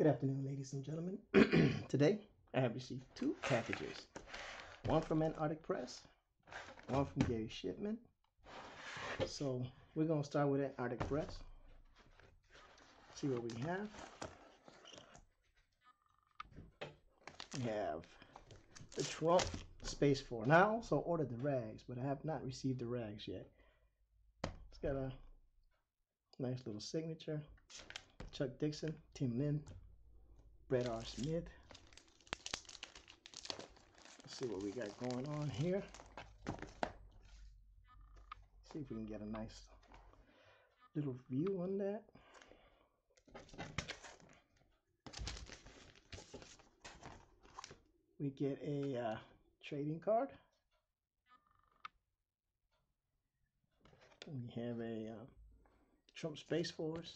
Good afternoon, ladies and gentlemen. Today, I have received two packages. One from Antarctic Press, one from Gary Shipman. So, we're going to start with Antarctic Press. See what we have. We have the Trump Space Force. Now, I also ordered the rags, but I have not received the rags yet. It's got a nice little signature. Chuck Dixon, Tim Lim, Brett R. Smith. Let's see what we got going on here. See if we can get a nice little view on that. We get a uh, trading card. We have a uh, Trump Space Force.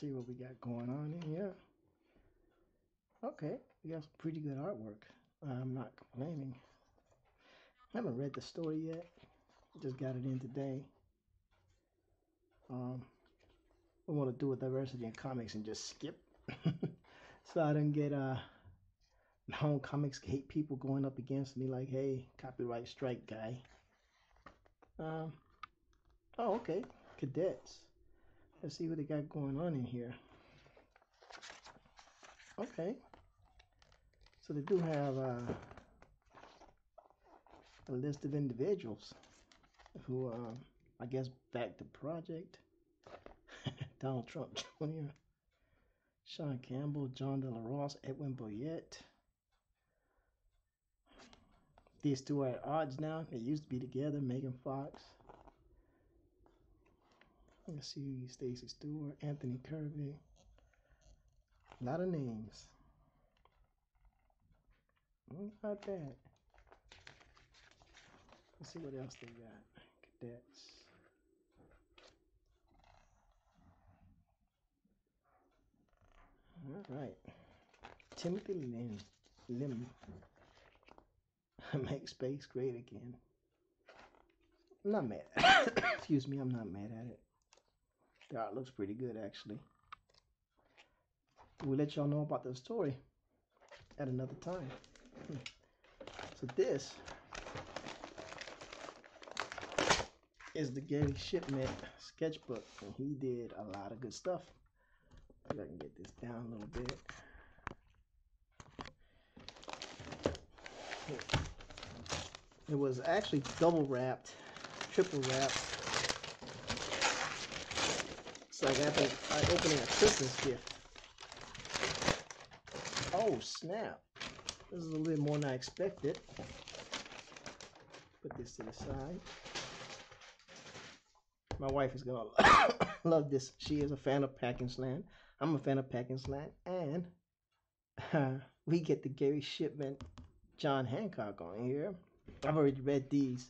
See what we got going on in here. Okay, we got some pretty good artwork. I'm not complaining. I haven't read the story yet. Just got it in today. Um, I want to do a diversity in comics and just skip, so I don't get uh own comics hate people going up against me like, hey, copyright strike guy. Um, oh, okay, cadets. Let's see what they got going on in here. Okay. So they do have uh, a list of individuals who, um, I guess, backed the project. Donald Trump Jr., Sean Campbell, John De La Ross, Edwin Boyette. These two are at odds now. They used to be together. Megan Fox. Let's see, Stacy Stewart, Anthony Kirby. A lot of names. Not bad. Let's see what else they got. Cadets. All right. Timothy Lim. Lim. Make space great again. I'm not mad. Excuse me, I'm not mad at it. The art looks pretty good actually. We'll let y'all know about the story at another time. Hmm. So this is the Gary Shipman sketchbook, and he did a lot of good stuff. I can get this down a little bit. It was actually double wrapped, triple wrapped. It's like I opening a Christmas gift. Oh snap! This is a little more than I expected. Put this to the side. My wife is gonna love this. She is a fan of Pakkins' Land. I'm a fan of Pakkins' Land, and uh, we get the Gary Shipman, John Hancock on here. I've already read these.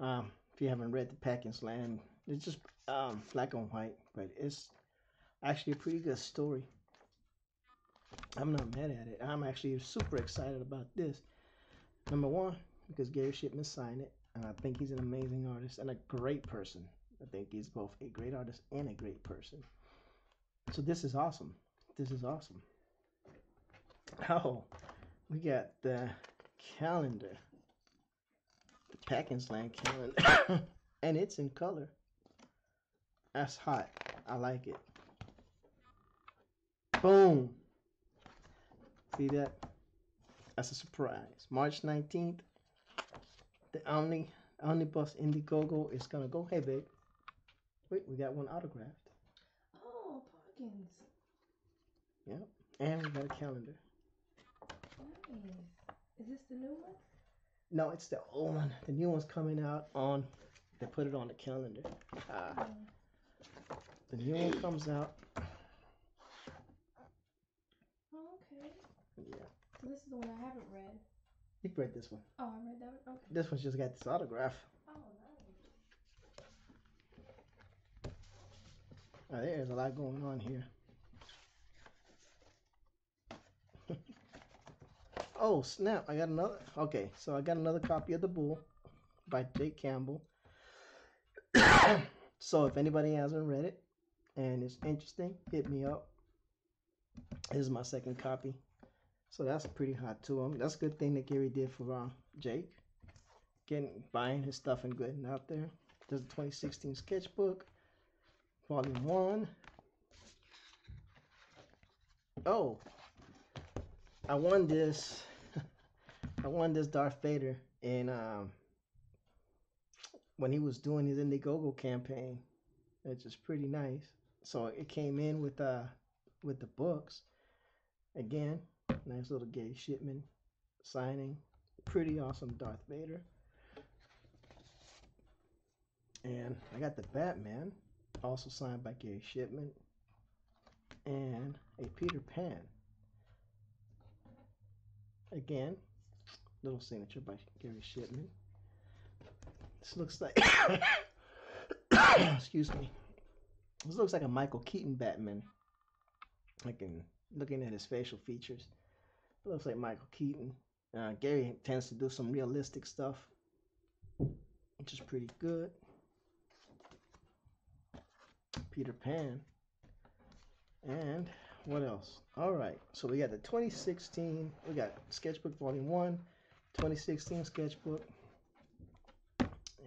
Um, if you haven't read the Pakkins' Land, it's just um, black and white, but it's actually a pretty good story. I'm not mad at it. I'm actually super excited about this. Number one, because Gary Shipman signed it, and I think he's an amazing artist and a great person. I think he's both a great artist and a great person. So this is awesome. This is awesome. Oh, we got the calendar, the Pakkins' Land calendar, and it's in color. That's hot. I like it. Boom. See that? That's a surprise. March 19th, the Omni Omnibus Indiegogo is gonna go. Hey, babe. Wait, we got one autographed. Oh, Parkins. Yep. And we got a calendar. Nice. Is this the new one? No, it's the old one. The new one's coming out on. They put it on the calendar. Uh, Oh, the new one comes out. oh, okay. Yeah. So this is the one I haven't read. You've read this one. Oh, I read that one. Okay. This one's just got this autograph. Oh, nice. Uh, there's a lot going on here. oh snap! I got another. Okay, so I got another copy of the Bull by Jake Campbell. so if anybody hasn't read it, and it's interesting, hit me up. This is my second copy. So that's pretty hot to him. That's a good thing that Gary did for uh, Jake. Getting buying his stuff and getting out there. There's a 2016 sketchbook, volume one. Oh, I won this. I won this Darth Vader in um, when he was doing his Indiegogo campaign, which is pretty nice. So it came in with uh with the books. Again, nice little Gary Shipman signing. Pretty awesome Darth Vader. And I got the Batman, also signed by Gary Shipman. And a Peter Pan. Again, little signature by Gary Shipman. This looks like, excuse me. This looks like a Michael Keaton Batman. I can looking at his facial features. It looks like Michael Keaton. Uh, Gary tends to do some realistic stuff, which is pretty good. Peter Pan. And what else? All right, so we got the 2016, we got Sketchbook Volume 1, 2016 Sketchbook,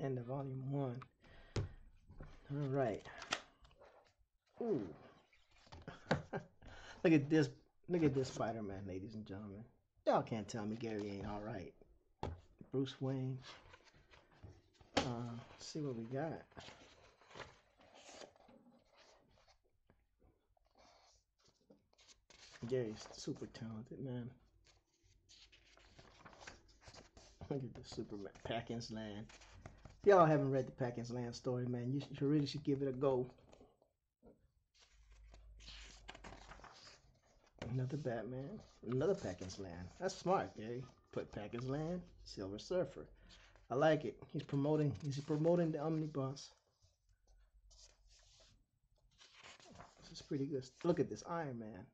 and the Volume 1. All right. Ooh. look at this, look at this Spider-Man, ladies and gentlemen. Y'all can't tell me Gary ain't all right. Bruce Wayne. Uh, see what we got. Gary's super talented, man. Look at the Superman Pakkins' Land. Y'all haven't read the Pakkins' Land story, man, you, should, really should give it a go. Another Batman, another Pakkins' Land. That's smart, Gary. Put Pakkins' Land, Silver Surfer. I like it. He's promoting. He's promoting the omnibus. This is pretty good. Look at this Iron Man.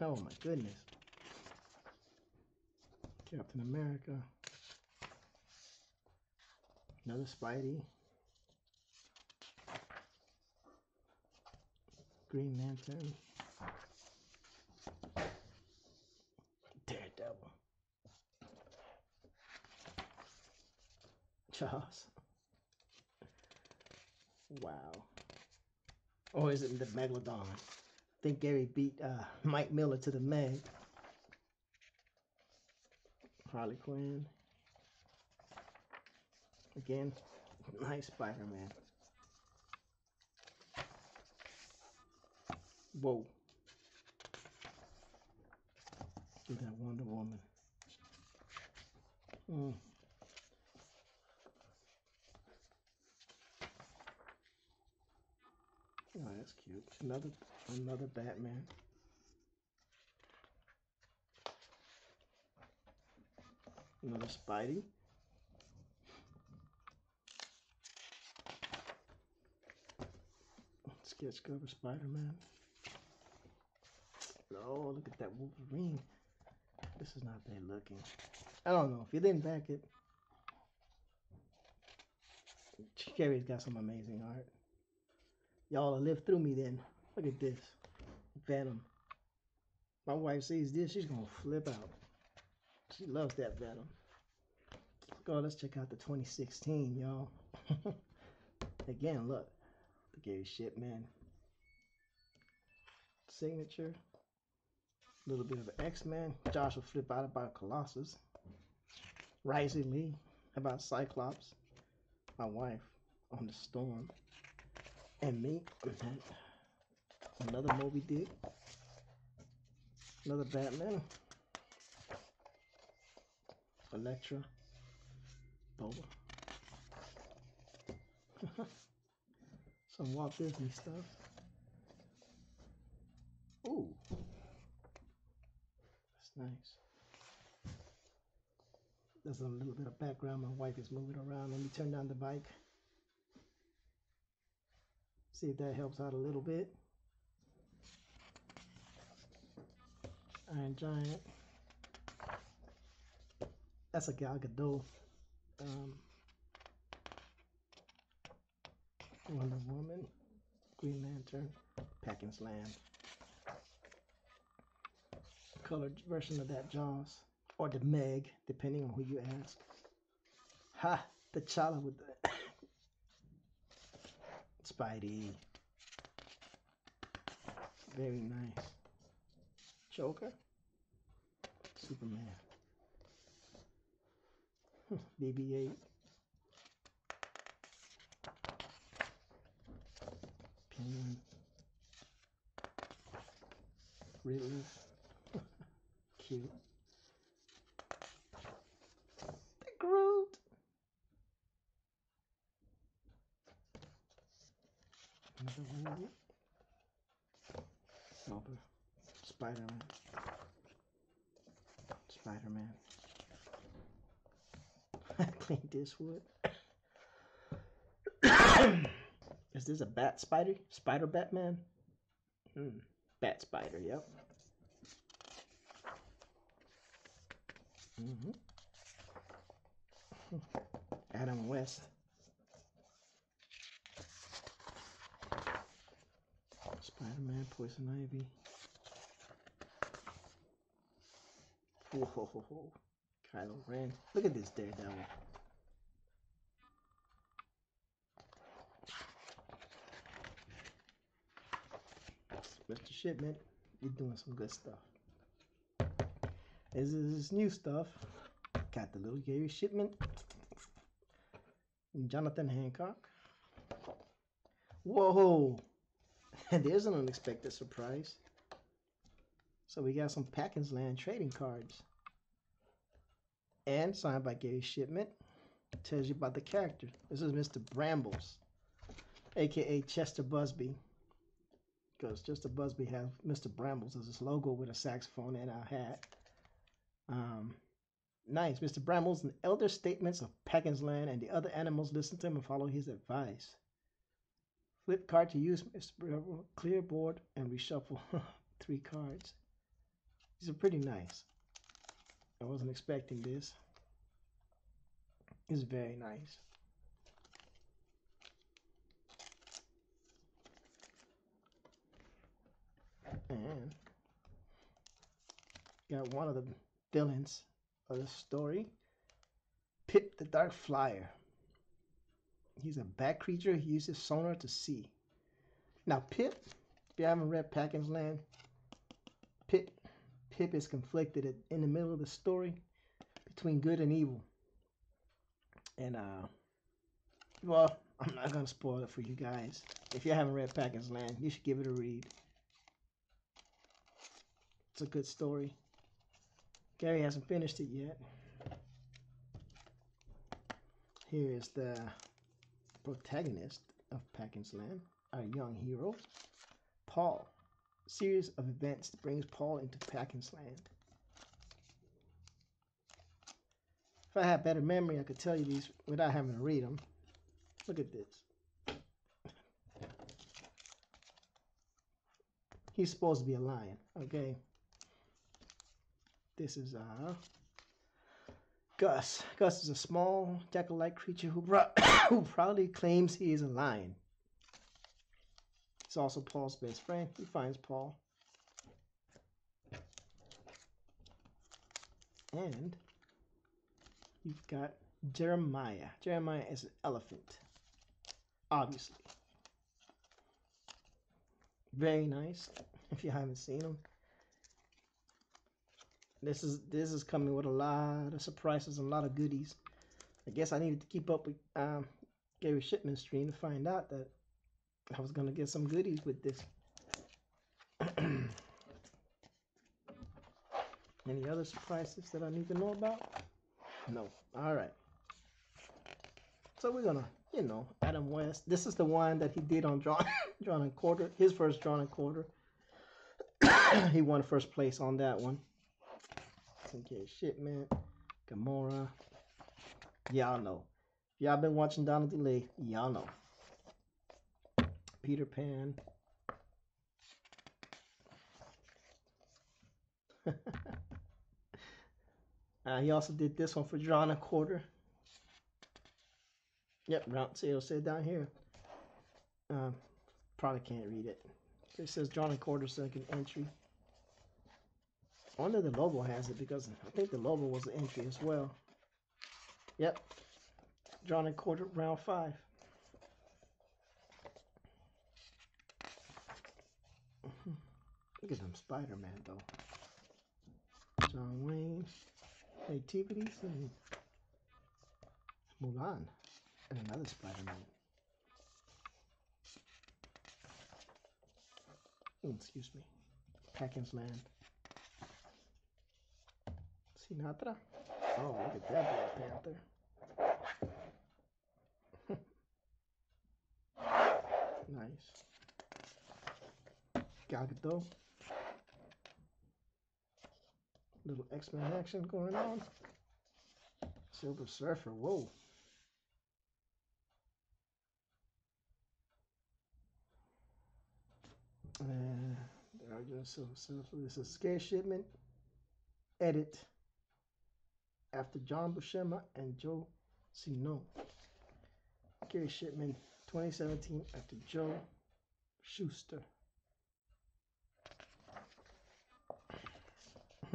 Oh my goodness. Captain America. Another Spidey. Green Lantern. Daredevil. Charles. Wow. Or is it the Megalodon? I think Gary beat uh, Mike Miller to the Meg. Harley Quinn. Again, nice Spider-Man. Whoa. Look at Wonder Woman. Mm. Oh, that's cute. Another another Batman. Another Spidey. Sketch cover Spider-Man. Oh, look at that Wolverine. This is not bad looking. I don't know. If you didn't back it, Gary's got some amazing art. Y'all live through me then. Look at this. Venom. My wife sees this, she's gonna flip out. She loves that Venom. Go, let's check out the 2016, y'all. Again, look. The Gary Shipman. Signature. A little bit of an X-Men. Josh will flip out about Colossus. Rising Lee about Cyclops. My wife on the Storm. And me Another Moby Dick. Another Batman. Elektra. Boba. Some Walt Disney stuff. Ooh. That's nice. There's a little bit of background. My wife is moving around. Let me turn down the bike. See if that helps out a little bit. Iron Giant. That's a Gal Gadot. Um, Wonder Woman, Green Lantern, Pakkins' Land. Colored version of that Jaws, or the Meg, depending on who you ask. Ha! The Chala with the Spidey. Very nice. Joker. Superman. Hmm, BB 8. Penguin. Riddler. Cute. The Groot. Another one. Silver. Spider-Man. Spider-Man. Clint Eastwood. Is this a bat spider? Spider Batman? Hmm. Bat spider, yep. hmm Adam West. Spider-Man, Poison Ivy. Whoa, Kylo Ren. Look at this Daredevil. Mr. Shipman, you're doing some good stuff. This is this new stuff. Got the little Gary Shipman. Jonathan Hancock. Whoa! There's an unexpected surprise. So we got some Pakkins' Land trading cards. And signed by Gary Shipman. Tells you about the character. This is Mr. Brambles, aka Chester Busby. Because Chester Busby has Mr. Brambles as his logo with a saxophone and a hat. Um, nice. Mr. Brambles and elder statements of Pakkins' Land and the other animals listen to him and follow his advice. Flip card to use Mr. Brambles, clear board and reshuffle three cards. These are pretty nice. I wasn't expecting this. It's very nice. And got one of the villains of the story, Pip the Dark Flyer. He's a bat creature. He uses sonar to see. Now, Pip, if you haven't read Pakkins' Land, Pip Pip is conflicted in the middle of the story between good and evil. And, uh, well, I'm not going to spoil it for you guys. If you haven't read Pakkins' Land, you should give it a read. It's a good story. Gary hasn't finished it yet. Here is the protagonist of Pakkins' Land, our young hero, Paul series of events brings Paul into Pakkins' land. If I had better memory, I could tell you these without having to read them. Look at this. He's supposed to be a lion, okay? This is uh Gus. Gus is a small jackal-like creature who, who proudly claims he is a lion. He's also Paul's best friend. He finds Paul. And you've got Jeremiah. Jeremiah is an elephant. Obviously. Very nice. If you haven't seen him. This is this is coming with a lot of surprises and a lot of goodies. I guess I needed to keep up with um, Gary Shipman's stream to find out that I was gonna get some goodies with this. Any other surprises that I need to know about? No. All right. So we're gonna, you know, Adam West. This is the one that he did on draw, drawn and quarter. His first drawn and quarter. he won first place on that one. Okay, Shipman, Gamora. Y'all know. Y'all been watching Donald Delay. Y'all know. Peter Pan. uh, he also did this one for Drawn a Quarter. Yep, round sale said down here. Uh, probably can't read it. It says drawn and quarter second entry. Wonder the logo has it because I think the logo was the entry as well. Yep. Drawn and quarter round five. Look at them Spider-Man though. John Wayne, Nativities, and Mulan, and another Spider-Man. Excuse me. Pakkins' Land. Sinatra. Oh, look at that Black Panther. nice. Gal Gadot. Little X-Men action going on. Silver Surfer. Whoa. Uh, there are just so, so, so this is a Gary Shipman edit after John Buscema and Joe Sinnott. Gary Shipman 2017 after Joe Shuster.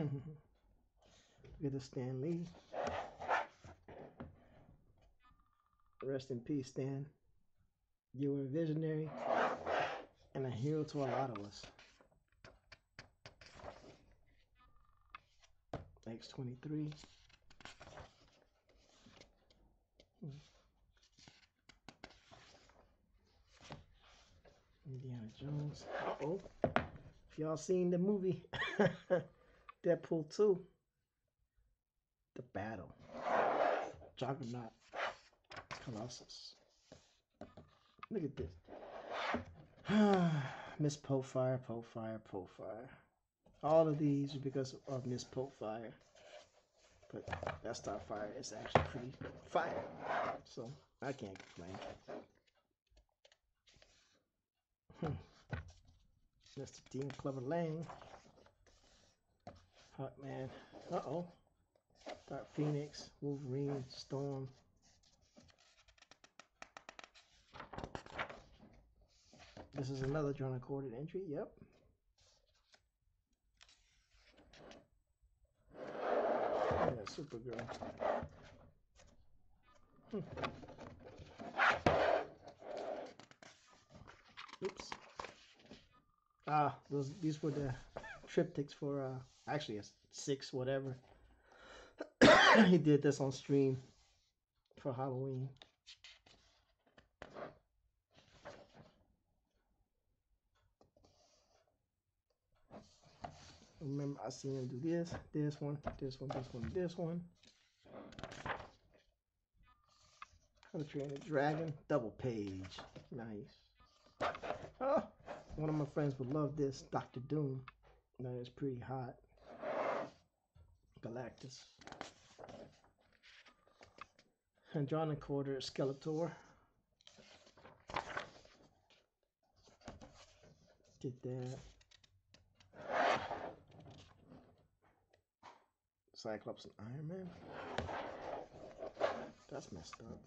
Look at Stan Lee. Rest in peace, Stan. You were a visionary and a hero to a lot of us. X23. Indiana Jones. Oh. If y'all seen the movie Deadpool 2, The Battle, Juggernaut, Colossus. Look at this. Miss Potfire, Potfire, Potfire. All of these are because of Miss Potfire. But that Starfire is actually pretty fire. So I can't complain. Hmm. Mr. Dean Clever Lane. Hawkman. Uh oh. Dark Phoenix, Wolverine, Storm. This is another drawn recorded entry. Yep. Yeah, Supergirl. Hmm. Oops. Ah, those these were the triptychs for uh actually a six whatever. he did this on stream for Halloween. Remember, I seen him do this, this one, this one, this one, this one. How to Train a Dragon, double page. Nice. Oh, one of my friends would love this, Doctor Doom. That is pretty hot. Galactus. And drawn and quarter Skeletor. Did that. Cyclops and Iron Man. That's messed up.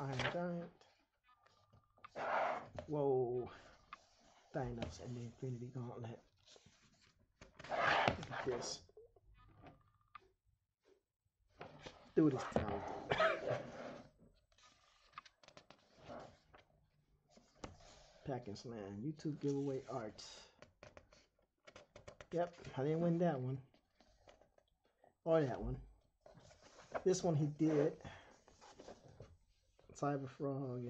Iron Giant. Whoa. Thanos and the Infinity Gauntlet. Look at this. Dude is talented. Pakkins' Land. YouTube giveaway art. Yep, I didn't win that one or that one. This one he did. Cyber Frog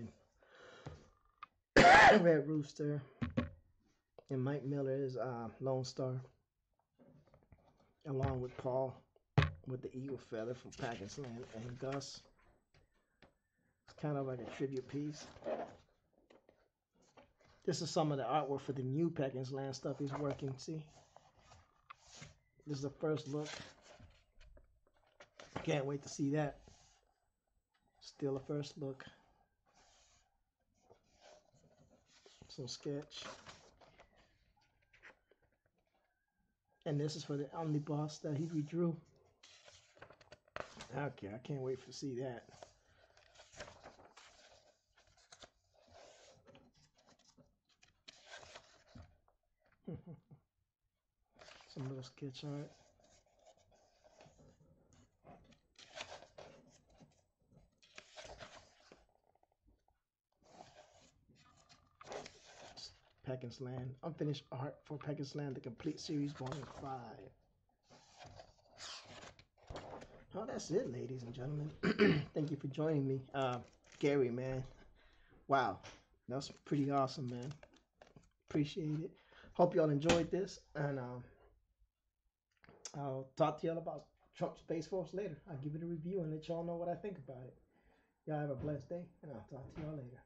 and Red Rooster. And Mike Miller is uh, Lone Star. Along with Paul with the Eagle Feather from Pakistan and Gus. It's kind of like a tribute piece. This is some of the artwork for the new Pakkins' Land stuff he's working. See? This is the first look. Can't wait to see that. Still a first look. Some sketch. And this is for the omnibus that he redrew. Okay, I can't wait to see that. Some little sketch art. Pakkins' Land. Unfinished art for Pakkins' Land, the complete series, volume 5. Oh, that's it, ladies and gentlemen. Thank you for joining me. Uh, Gary, man. Wow. That's pretty awesome, man. Appreciate it. Hope y'all enjoyed this. And um, I'll talk to y'all about Trump Space Force later. I'll give it a review and let y'all know what I think about it. Y'all have a blessed day, and I'll talk to y'all later.